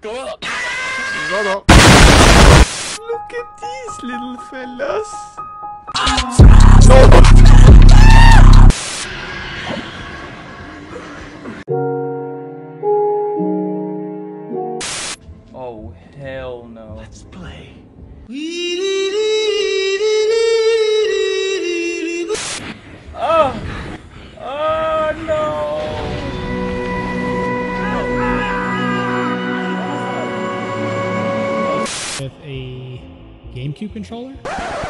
Come on! No, no. Look at these little fellas! No! Oh, hell no. Let's play. With a GameCube controller.